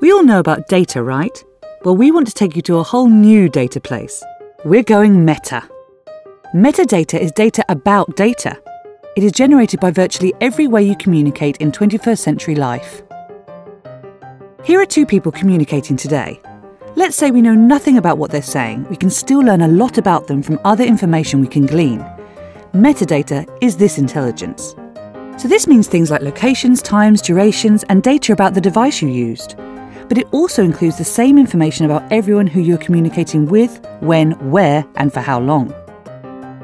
We all know about data, right? Well, we want to take you to a whole new data place. We're going meta. Metadata is data about data. It is generated by virtually every way you communicate in 21st century life. Here are two people communicating today. Let's say we know nothing about what they're saying, we can still learn a lot about them from other information we can glean. Metadata is this intelligence. So, this means things like locations, times, durations, and data about the device you used. But it also includes the same information about everyone who you're communicating with, when, where, and for how long.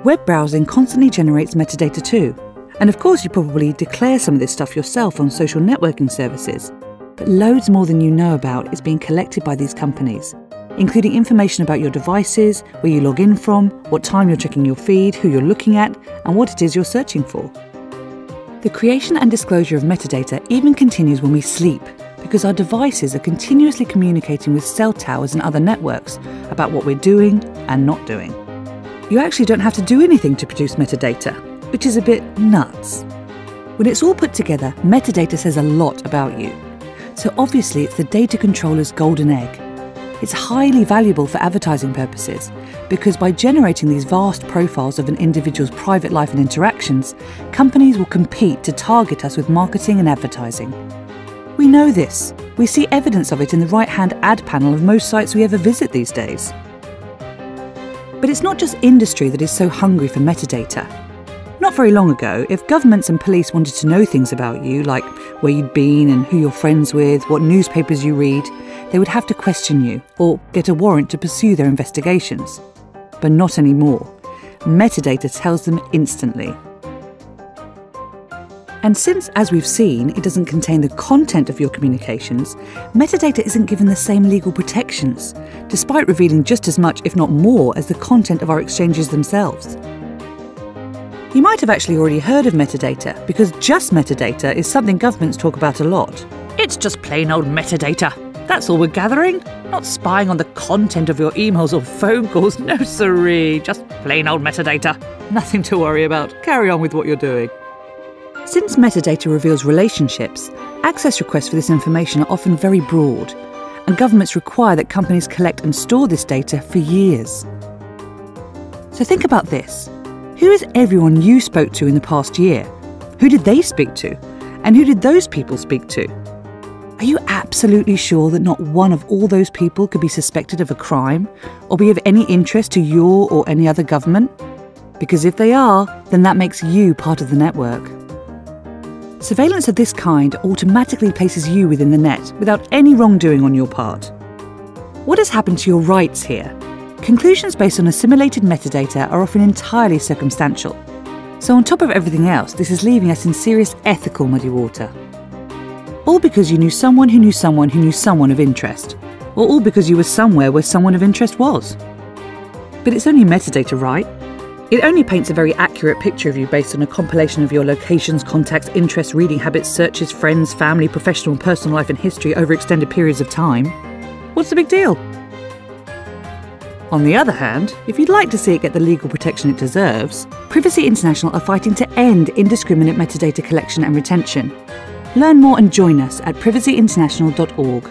Web browsing constantly generates metadata too. And of course, you probably declare some of this stuff yourself on social networking services. But loads more than you know about is being collected by these companies, including information about your devices, where you log in from, what time you're checking your feed, who you're looking at, and what it is you're searching for. The creation and disclosure of metadata even continues when we sleep, because our devices are continuously communicating with cell towers and other networks about what we're doing and not doing. You actually don't have to do anything to produce metadata, which is a bit nuts. When it's all put together, metadata says a lot about you. So obviously, it's the data controller's golden egg. It's highly valuable for advertising purposes because by generating these vast profiles of an individual's private life and interactions, companies will compete to target us with marketing and advertising. We know this. We see evidence of it in the right hand ad panel of most sites we ever visit these days. But it's not just industry that is so hungry for metadata. Not very long ago, if governments and police wanted to know things about you, like where you'd been and who you're friends with, what newspapers you read, they would have to question you or get a warrant to pursue their investigations. But not anymore. Metadata tells them instantly. And since, as we've seen, it doesn't contain the content of your communications, metadata isn't given the same legal protections, despite revealing just as much, if not more, as the content of our exchanges themselves. You might have actually already heard of metadata, because just metadata is something governments talk about a lot. It's just plain old metadata. That's all we're gathering. Not spying on the content of your emails or phone calls. No, siree. Just plain old metadata. Nothing to worry about. Carry on with what you're doing. Since metadata reveals relationships, access requests for this information are often very broad, and governments require that companies collect and store this data for years. So think about this who is everyone you spoke to in the past year? Who did they speak to? And who did those people speak to? Are you absolutely sure that not one of all those people could be suspected of a crime or be of any interest to your or any other government? Because if they are, then that makes you part of the network. Surveillance of this kind automatically places you within the net without any wrongdoing on your part. What has happened to your rights here? Conclusions based on assimilated metadata are often entirely circumstantial. So, on top of everything else, this is leaving us in serious ethical muddy water. All because you knew someone who knew someone who knew someone of interest, or all because you were somewhere where someone of interest was. But it's only metadata, right? It only paints a very accurate picture of you based on a compilation of your locations, contacts, interests, reading habits, searches, friends, family, professional and personal life and history over extended periods of time. What's the big deal? On the other hand, if you'd like to see it get the legal protection it deserves, Privacy International are fighting to end indiscriminate metadata collection and retention. Learn more and join us at privacyinternational.org.